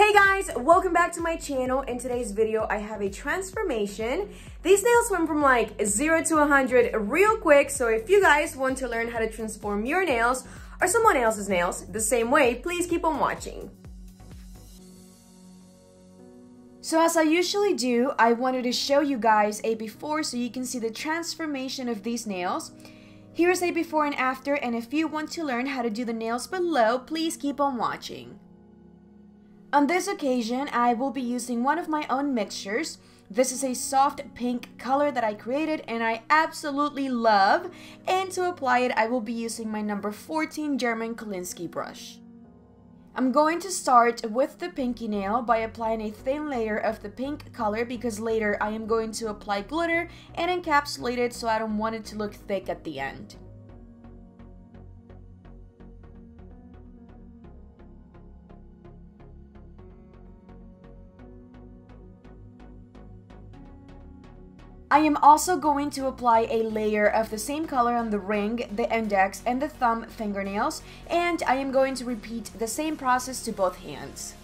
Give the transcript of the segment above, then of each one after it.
Hey guys, welcome back to my channel. In today's video, I have a transformation. These nails went from like 0 to 100 real quick, so if you guys want to learn how to transform your nails or someone else's nails the same way, please keep on watching. So as I usually do, I wanted to show you guys a before so you can see the transformation of these nails. Here's a before and after, and if you want to learn how to do the nails below, please keep on watching. On this occasion, I will be using one of my own mixtures. This is a soft pink color that I created and I absolutely love. And to apply it, I will be using my number 14 German Kolinsky brush. I'm going to start with the pinky nail by applying a thin layer of the pink color because later I am going to apply glitter and encapsulate it so I don't want it to look thick at the end. I am also going to apply a layer of the same color on the ring, the index, and the thumb fingernails, and I am going to repeat the same process to both hands.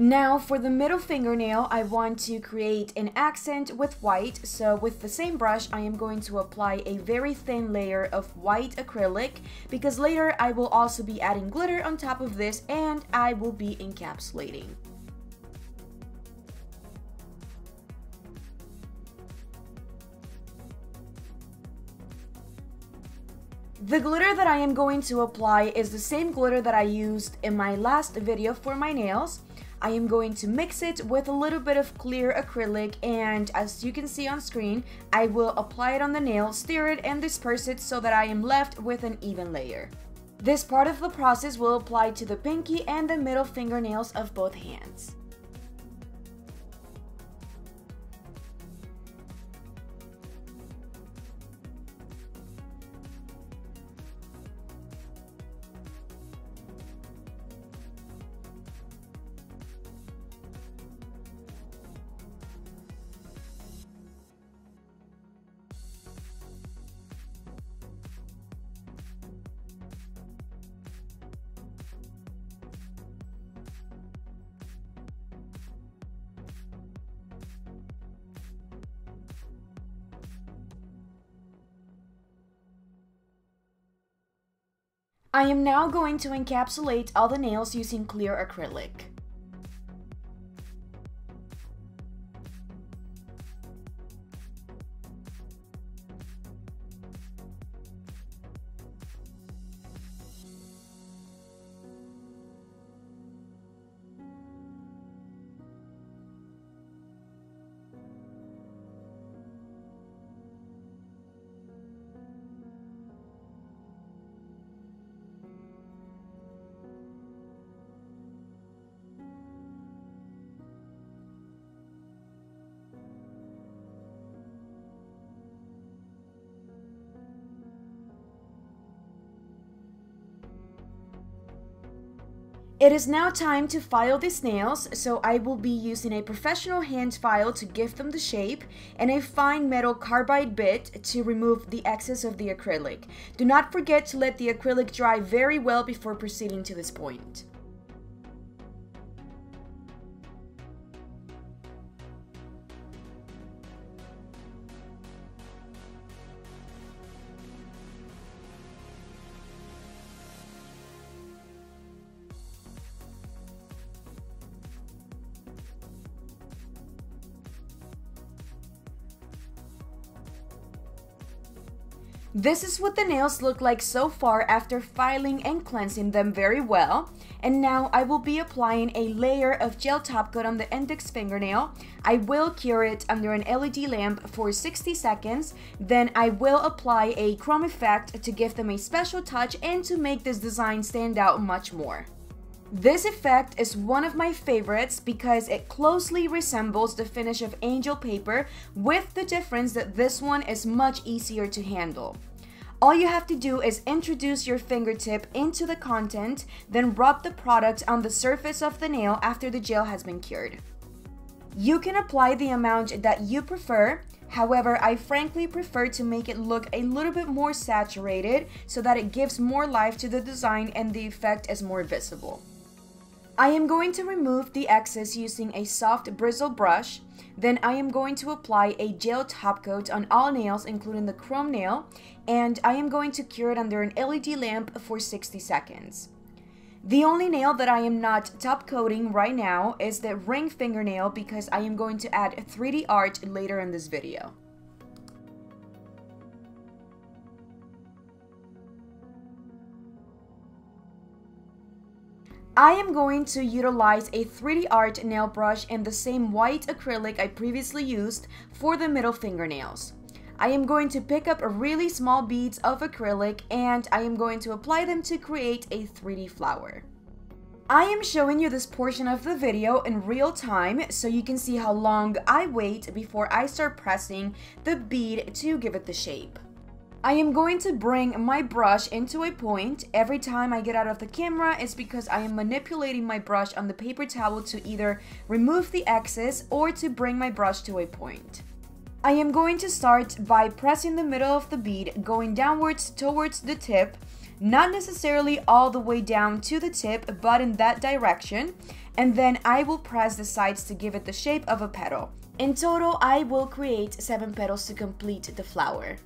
Now for the middle fingernail, I want to create an accent with white. So with the same brush, I am going to apply a very thin layer of white acrylic because later I will also be adding glitter on top of this and I will be encapsulating. The glitter that I am going to apply is the same glitter that I used in my last video for my nails. I am going to mix it with a little bit of clear acrylic and as you can see on screen, I will apply it on the nail, stir it and disperse it so that I am left with an even layer. This part of the process will apply to the pinky and the middle fingernails of both hands. I am now going to encapsulate all the nails using clear acrylic. It is now time to file these nails, so I will be using a professional hand file to give them the shape and a fine metal carbide bit to remove the excess of the acrylic. Do not forget to let the acrylic dry very well before proceeding to this point. This is what the nails look like so far after filing and cleansing them very well. And now I will be applying a layer of gel top coat on the index fingernail. I will cure it under an LED lamp for 60 seconds. Then I will apply a chrome effect to give them a special touch and to make this design stand out much more. This effect is one of my favorites because it closely resembles the finish of angel paper with the difference that this one is much easier to handle. All you have to do is introduce your fingertip into the content, then rub the product on the surface of the nail after the gel has been cured. You can apply the amount that you prefer, however, I frankly prefer to make it look a little bit more saturated so that it gives more life to the design and the effect is more visible. I am going to remove the excess using a soft bristle brush. Then I am going to apply a gel top coat on all nails including the chrome nail and I am going to cure it under an LED lamp for 60 seconds. The only nail that I am not top coating right now is the ring fingernail because I am going to add 3D art later in this video. I am going to utilize a 3D Art nail brush and the same white acrylic I previously used for the middle fingernails. I am going to pick up really small beads of acrylic and I am going to apply them to create a 3D flower. I am showing you this portion of the video in real time so you can see how long I wait before I start pressing the bead to give it the shape. I am going to bring my brush into a point every time I get out of the camera is because I am manipulating my brush on the paper towel to either remove the excess or to bring my brush to a point. I am going to start by pressing the middle of the bead going downwards towards the tip, not necessarily all the way down to the tip but in that direction and then I will press the sides to give it the shape of a petal. In total I will create 7 petals to complete the flower.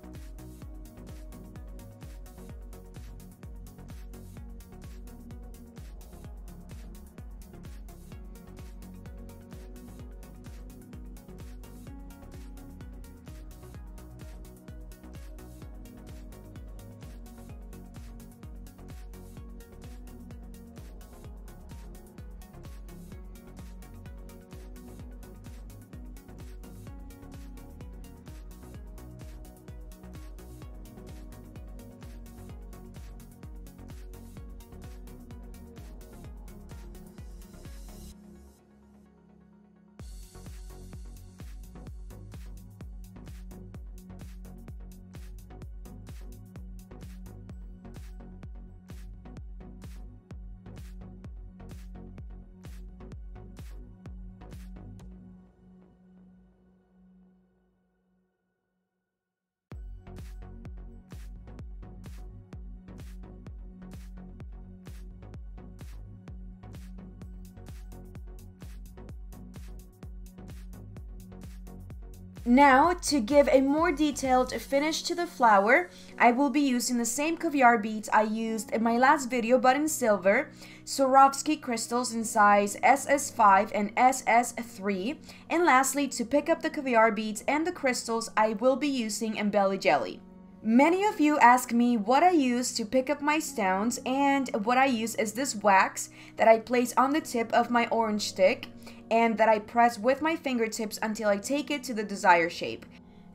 Now, to give a more detailed finish to the flower, I will be using the same caviar beads I used in my last video but in silver, Swarovski crystals in size SS5 and SS3, and lastly, to pick up the caviar beads and the crystals I will be using Embelly Jelly. Many of you ask me what I use to pick up my stones and what I use is this wax that I place on the tip of my orange stick and that I press with my fingertips until I take it to the desired shape.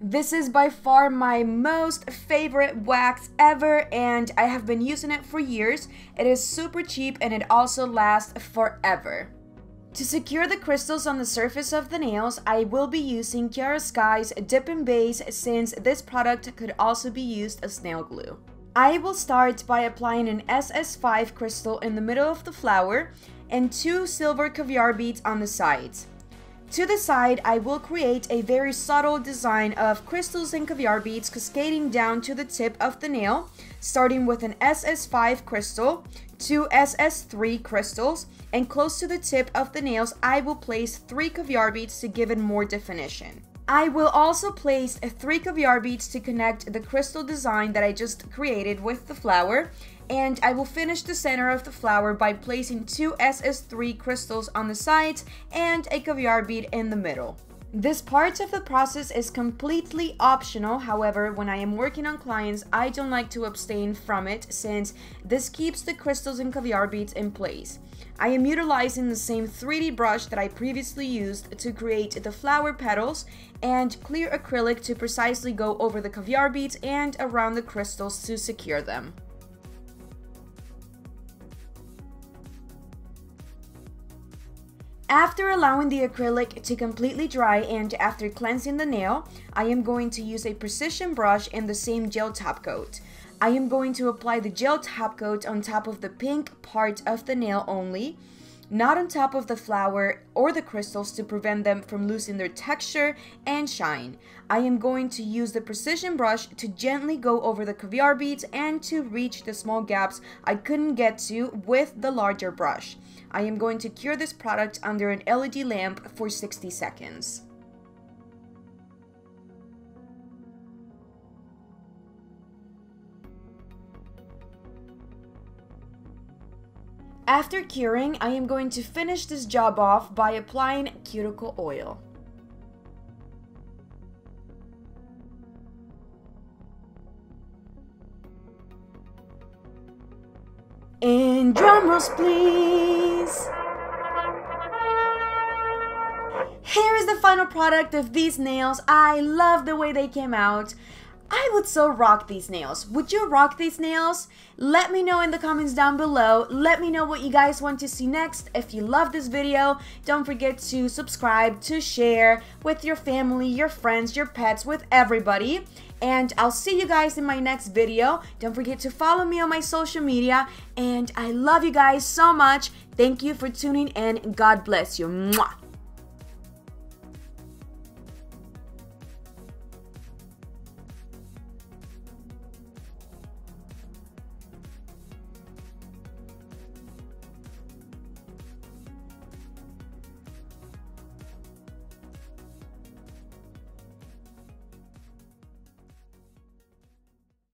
This is by far my most favorite wax ever and I have been using it for years. It is super cheap and it also lasts forever. To secure the crystals on the surface of the nails, I will be using Kiara Sky's Dip Base since this product could also be used as nail glue. I will start by applying an SS5 crystal in the middle of the flower and two silver caviar beads on the sides. To the side, I will create a very subtle design of crystals and caviar beads cascading down to the tip of the nail, starting with an SS5 crystal, two SS3 crystals, and close to the tip of the nails, I will place three caviar beads to give it more definition. I will also place three caviar beads to connect the crystal design that I just created with the flower and I will finish the center of the flower by placing two SS3 crystals on the sides and a caviar bead in the middle. This part of the process is completely optional, however, when I am working on clients, I don't like to abstain from it since this keeps the crystals and caviar beads in place. I am utilizing the same 3D brush that I previously used to create the flower petals and clear acrylic to precisely go over the caviar beads and around the crystals to secure them. After allowing the acrylic to completely dry and after cleansing the nail, I am going to use a precision brush and the same gel top coat. I am going to apply the gel top coat on top of the pink part of the nail only, not on top of the flower or the crystals to prevent them from losing their texture and shine. I am going to use the precision brush to gently go over the caviar beads and to reach the small gaps I couldn't get to with the larger brush. I am going to cure this product under an LED lamp for 60 seconds. After curing, I am going to finish this job off by applying cuticle oil. And drum rolls, please. Here is the final product of these nails. I love the way they came out. I would so rock these nails. Would you rock these nails? Let me know in the comments down below. Let me know what you guys want to see next. If you love this video, don't forget to subscribe, to share with your family, your friends, your pets, with everybody. And I'll see you guys in my next video. Don't forget to follow me on my social media. And I love you guys so much. Thank you for tuning in. God bless you. Mwah.